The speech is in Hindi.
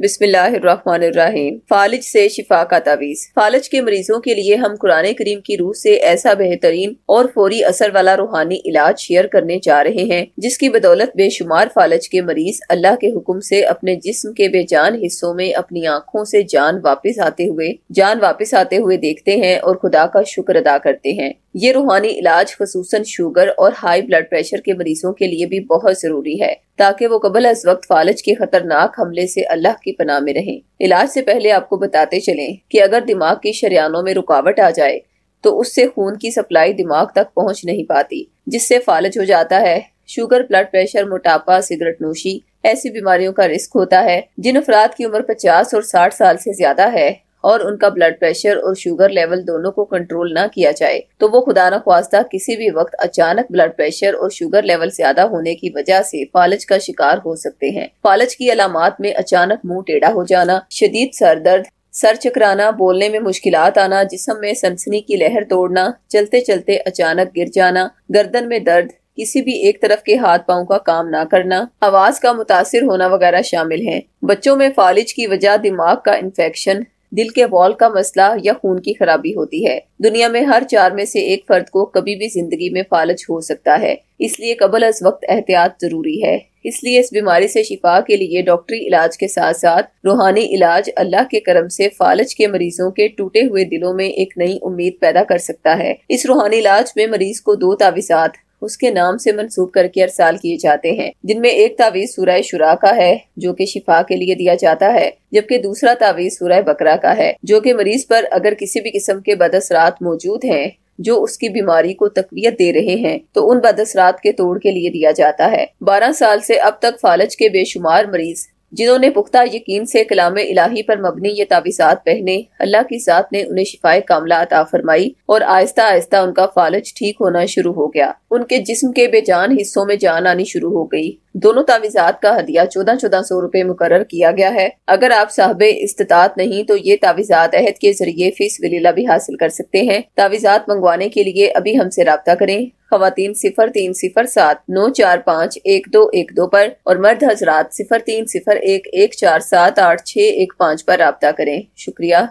बिस्मिल्लाहिर्रहमानिर्रहीम। फालिज से शिफा का तावीज। फालिज के मरीजों के लिए हम कुरान करीम की रूह से ऐसा बेहतरीन और फौरी असर वाला रूहानी इलाज शेयर करने जा रहे हैं, जिसकी बदौलत बेशुमार फालज के मरीज़ अल्लाह के हुक्म से अपने जिस्म के बेजान हिस्सों में अपनी आँखों से जान वापस आते हुए, जान वापस आते हुए देखते हैं और खुदा का शुक्र अदा करते हैं। ये रूहानी इलाज खसूस शुगर और हाई ब्लड प्रेशर के मरीजों के लिए भी बहुत ज़रूरी है, ताकि वो कबल अज वक्त फालज के खतरनाक हमले से अल्लाह की पनाह में रहें। इलाज से पहले आपको बताते चलें कि अगर दिमाग की शरियानों में रुकावट आ जाए तो उससे खून की सप्लाई दिमाग तक पहुँच नहीं पाती, जिससे फालज हो जाता है। शुगर, ब्लड प्रेशर, मोटापा, सिगरेट नोशी, ऐसी बीमारियों का रिस्क होता है, जिन अफराद की उम्र पचास और साठ साल से ज़्यादा है। और उनका ब्लड प्रेशर और शुगर लेवल दोनों को कंट्रोल ना किया जाए तो वो खुदा न ख्वास्ता किसी भी वक्त अचानक ब्लड प्रेशर और शुगर लेवल ज़्यादा होने की वजह से फालज का शिकार हो सकते हैं। फालज की अलामत में अचानक मुँह टेढ़ा हो जाना, शदीद सर दर्द, सर चकराना, बोलने में मुश्किल आना, जिसम में सनसनी की लहर तोड़ना चलते चलते अचानक गिर जाना, गर्दन में दर्द, किसी भी एक तरफ़ के हाथ पाओ का काम ना करना, आवाज़ का मुतासर होना वगैरह शामिल है। बच्चों में फालिज की वजह दिमाग का इन्फेक्शन दिल के वॉल का मसला या खून की खराबी होती है। दुनिया में हर चार में से एक फर्द को कभी भी ज़िंदगी में फालज हो सकता है। इसलिए कबल अज वक्त एहतियात ज़रूरी है। इसलिए इस बीमारी से शिफा के लिए डॉक्टरी इलाज के साथ साथ रूहानी इलाज अल्लाह के करम से फालज के मरीजों के टूटे हुए दिलों में एक नई उम्मीद पैदा कर सकता है। इस रूहानी इलाज में मरीज़ को दो ताविजात उसके नाम से मंसूब करके अरसाल किए जाते हैं। जिनमें एक तावीज सूरह शुरा का है, जो कि शिफा के लिए दिया जाता है, जबकि दूसरा तावीज सूरह बकरा का है, जो कि मरीज़ पर अगर किसी भी किस्म के बदसरात मौजूद हैं, जो उसकी बीमारी को तकवीत दे रहे हैं तो उन बदसरात के तोड़ के लिए दिया जाता है। बारह साल से अब तक फालज के बेशुमार मरीज़ जिन्होंने पुख्ता यकीन से कलाम इलाही पर मबनी ये तावीज़ात पहने, अल्लाह की सात ने उन्हें शिफाय कामला अता फरमाई और आहिस्ता आहिस्ता उनका फालज ठीक होना शुरू हो गया। उनके जिस्म के बेजान हिस्सों में जान आनी शुरू हो गई। दोनों तावीज़ात का हदिया चौदह चौदह सौ रूपए मुकर किया गया है। अगर आप साहब इस्तात नहीं तो ये तावीज़ात अहद के ज़रिए फ़ीस वलीला भी हासिल कर सकते हैं। तावीज़ात मंगवाने के लिए अभी हमसे रब्ता करें। खातन सिफर तीन सिफर सात नौ चार पाँच एक दो एक दो पर और मर्द हजरात सिफर तीन सिफर एक एक चार सात आठ छः एक पाँच पर रब्ता करें। शुक्रिया।